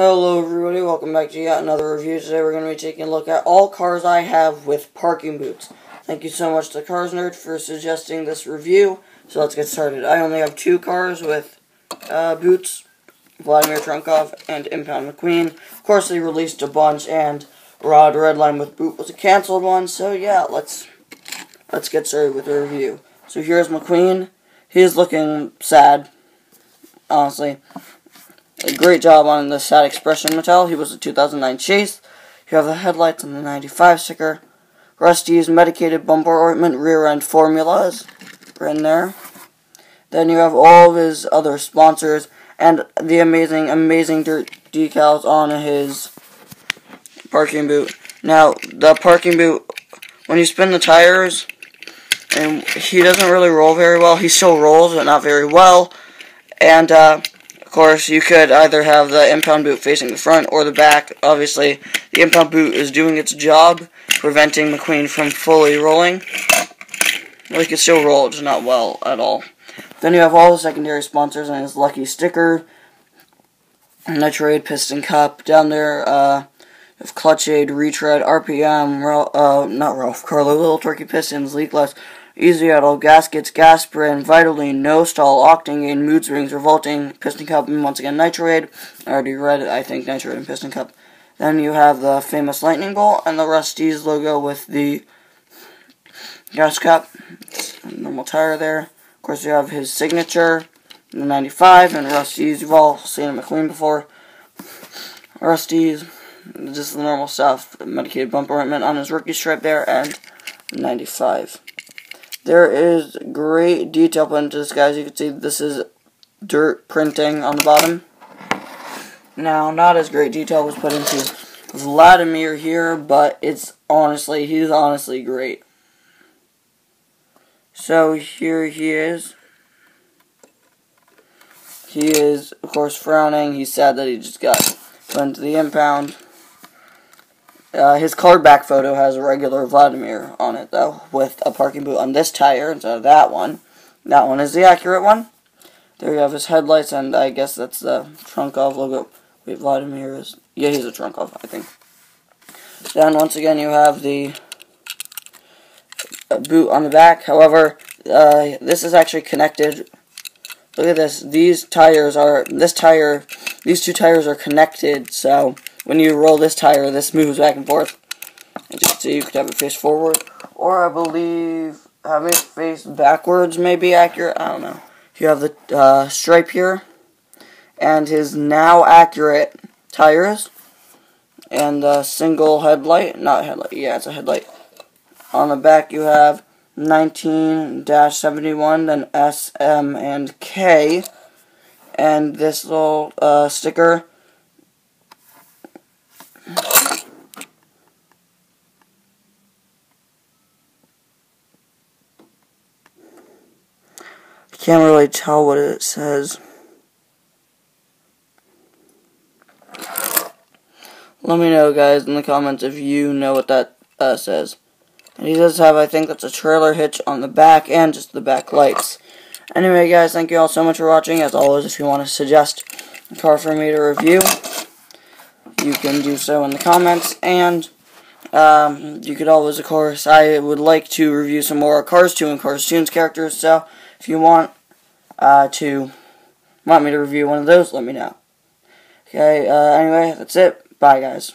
Hello everybody, welcome back to yet another review. Today we're going to be taking a look at all cars I have with parking boots. Thank you so much to Cars Nerd for suggesting this review. So let's get started. I only have two cars with uh, boots, Vladimir Trunkov and Impound McQueen. Of course they released a bunch and Rod Redline with boot was a cancelled one. So yeah, let's let's get started with the review. So here's McQueen. He's looking sad, honestly a great job on the sad expression Mattel. He was a 2009 Chase. You have the headlights on the 95 sticker. Rusty's medicated bumper ointment rear end formulas are in there. Then you have all of his other sponsors and the amazing, amazing dirt decals on his parking boot. Now, the parking boot, when you spin the tires, and he doesn't really roll very well. He still rolls, but not very well. And, uh, of course, you could either have the impound boot facing the front or the back. Obviously, the impound boot is doing its job, preventing McQueen from fully rolling. Well, he can still roll, just not well at all. Then you have all the secondary sponsors and his lucky sticker. Nitroid, Piston Cup, down there, uh, Clutch Aid, Retread, RPM, uh, not Ralph Carlo, Little Torquey Pistons, Leakless, Easy Auto, Gaskets, Gas Brand, Vitoline, No Stall, Octane, Mood Swings, Revolting, Piston Cup, and once again Nitroid. I already read it, I think, Nitroid and Piston Cup. Then you have the famous Lightning Bolt and the Rusty's logo with the gas cap. Normal tire there. Of course, you have his signature, the 95, and Rusty's. You've all seen McQueen before. Rusty's, just the normal stuff. Medicated bumper ointment on his rookie stripe there, and 95. There is great detail put into this, guys. You can see this is dirt printing on the bottom. Now, not as great detail was put into Vladimir here, but it's honestly, he's honestly great. So here he is. He is, of course, frowning. He's sad that he just got put into the impound. Uh, his card back photo has a regular Vladimir on it, though, with a parking boot on this tire instead of that one. That one is the accurate one. There you have his headlights, and I guess that's the Trunkov logo. Wait, Vladimir is... Yeah, he's a Trunkov, I think. Then, once again, you have the uh, boot on the back. However, uh, this is actually connected. Look at this. These tires are... This tire... These two tires are connected, so when you roll this tire, this moves back and forth. You can see, you could have it face forward, or I believe having it face backwards may be accurate. I don't know. You have the uh, stripe here, and his now accurate tires, and the single headlight, not headlight, yeah, it's a headlight. On the back, you have 19-71, then S, M, and K, and this little uh, sticker can't really tell what it says. Let me know, guys, in the comments if you know what that uh, says. And he does have, I think that's a trailer hitch on the back and just the back lights. Anyway, guys, thank you all so much for watching. As always, if you want to suggest a car for me to review, you can do so in the comments. And um, you could always, of course, I would like to review some more Cars 2 and Cars Tunes characters. So if you want uh, to want me to review one of those, let me know. Okay, uh, anyway, that's it. Bye, guys.